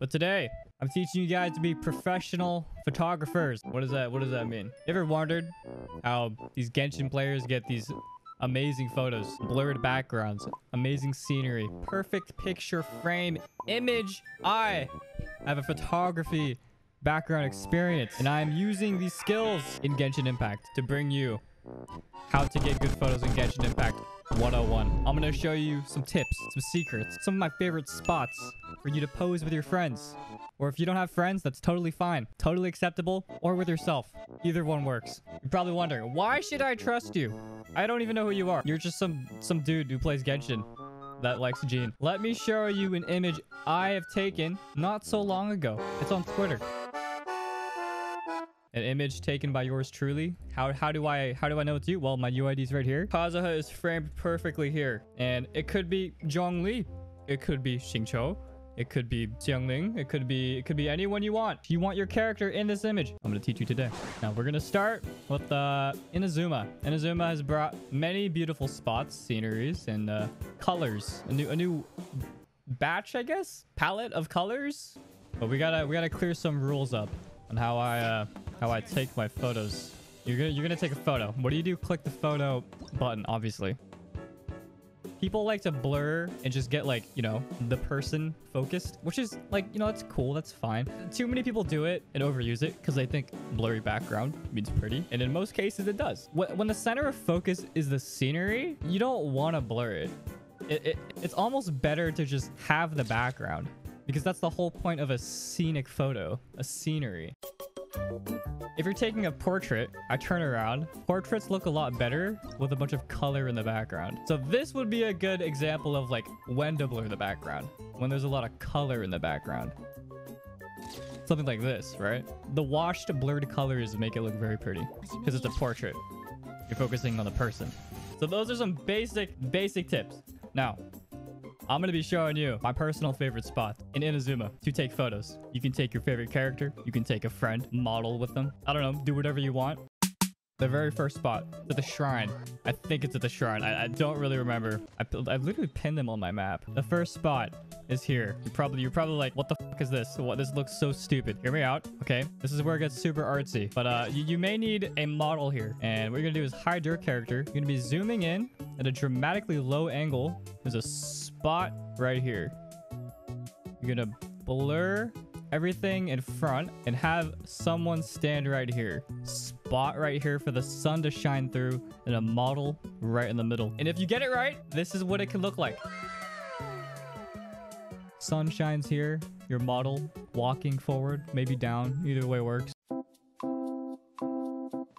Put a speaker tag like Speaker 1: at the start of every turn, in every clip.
Speaker 1: But today, I'm teaching you guys to be professional photographers. What does that what does that mean? You ever wondered how these Genshin players get these amazing photos, blurred backgrounds, amazing scenery, perfect picture frame, image. I have a photography background experience and I'm using these skills in Genshin Impact to bring you how to get good photos in Genshin Impact 101. I'm going to show you some tips, some secrets, some of my favorite spots for you to pose with your friends. Or if you don't have friends, that's totally fine. Totally acceptable. Or with yourself. Either one works. You're probably wondering, why should I trust you? I don't even know who you are. You're just some, some dude who plays Genshin that likes Jean. Let me show you an image I have taken not so long ago. It's on Twitter an image taken by yours truly. How, how do I how do I know it's you? Well, my UID is right here. Kazuha is framed perfectly here. And it could be Zhongli. It could be Xingqiu. It could be Xiangling. It could be it could be anyone you want. You want your character in this image. I'm to teach you today. Now, we're to start with uh, Inazuma. Inazuma has brought many beautiful spots, sceneries, and uh, colors. A new a new batch, I guess? Palette of colors? But we gotta we gotta clear some rules up on how I uh, how I take my photos. You're gonna you're gonna take a photo. What do you do? Click the photo button, obviously. People like to blur and just get like, you know, the person focused, which is like, you know, that's cool. That's fine. Too many people do it and overuse it because they think blurry background means pretty. And in most cases, it does. When the center of focus is the scenery, you don't want to blur it. It, it. It's almost better to just have the background because that's the whole point of a scenic photo, a scenery. If you're taking a portrait, I turn around. Portraits look a lot better with a bunch of color in the background. So this would be a good example of like when to blur the background, when there's a lot of color in the background. Something like this, right? The washed blurred colors make it look very pretty because it's a portrait. You're focusing on the person. So those are some basic, basic tips. Now, I'm going to be showing you my personal favorite spot in Inazuma to take photos. You can take your favorite character. You can take a friend, model with them. I don't know, do whatever you want. The very first spot at the shrine. I think it's at the shrine. I, I don't really remember. I, I literally pinned them on my map. The first spot is here. You probably you're probably like, what the fuck is this? What this looks so stupid. Hear me out. Okay, this is where it gets super artsy. But uh, you, you may need a model here. And what you're gonna do is hide your character. You're gonna be zooming in at a dramatically low angle. There's a spot right here. You're gonna blur everything in front and have someone stand right here. Spot right here for the sun to shine through and a model right in the middle. And if you get it right, this is what it can look like. Sun shines here, your model walking forward, maybe down, either way works.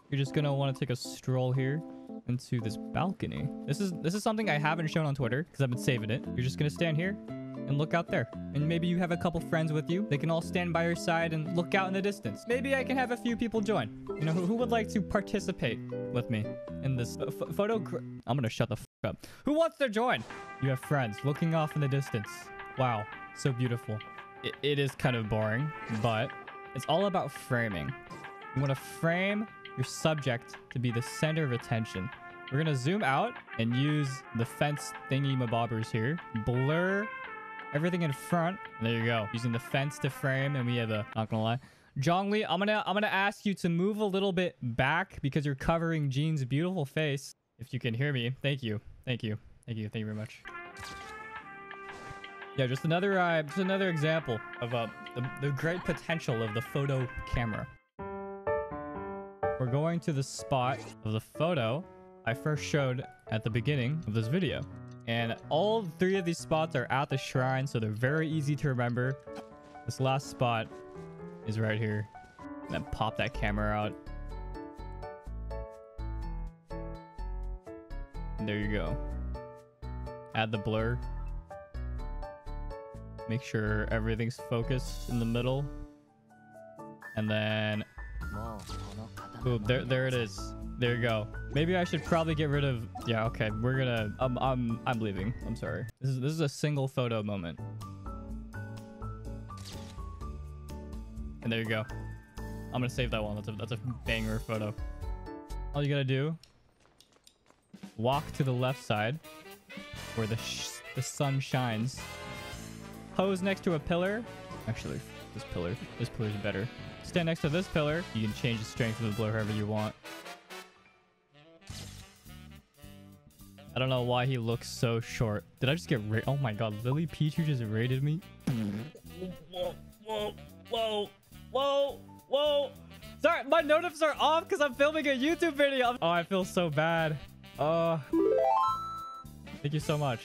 Speaker 1: You're just gonna want to take a stroll here into this balcony. This is this is something I haven't shown on Twitter because I've been saving it. You're just gonna stand here and look out there. And maybe you have a couple friends with you. They can all stand by your side and look out in the distance. Maybe I can have a few people join. You know, who, who would like to participate with me in this uh, photo? I'm gonna shut the up. Who wants to join? You have friends looking off in the distance. Wow, so beautiful. It, it is kind of boring, but it's all about framing. You want to frame your subject to be the center of attention. We're to zoom out and use the fence thingy mabobbers here. Blur everything in front. There you go. Using the fence to frame. And we have a, not gonna lie. Zhongli, I'm gonna I'm gonna ask you to move a little bit back because you're covering Jean's beautiful face. If you can hear me, thank you, thank you, thank you, thank you very much. Yeah, just another uh, just another example of uh, the, the great potential of the photo camera. We're going to the spot of the photo I first showed at the beginning of this video. And all three of these spots are at the shrine, so they're very easy to remember. This last spot is right here. And then pop that camera out. And there you go. Add the blur. Make sure everything's focused in the middle. And then... Boom, there, there it is. There you go. Maybe I should probably get rid of... Yeah, okay. We're gonna... Um, I'm, I'm leaving. I'm sorry. This is, this is a single photo moment. And there you go. I'm gonna save that one. That's a, that's a banger photo. All you gotta do... Walk to the left side. Where the, the sun shines. Pose next to a pillar. Actually, this pillar. This pillar is better. Stand next to this pillar. You can change the strength of the blow however you want. I don't know why he looks so short. Did I just get ra- Oh my god, Lily Pichu just raided me. Whoa, whoa, whoa, whoa, whoa. Sorry, my notifs are off because I'm filming a YouTube video. Oh, I feel so bad. Uh, thank you so much.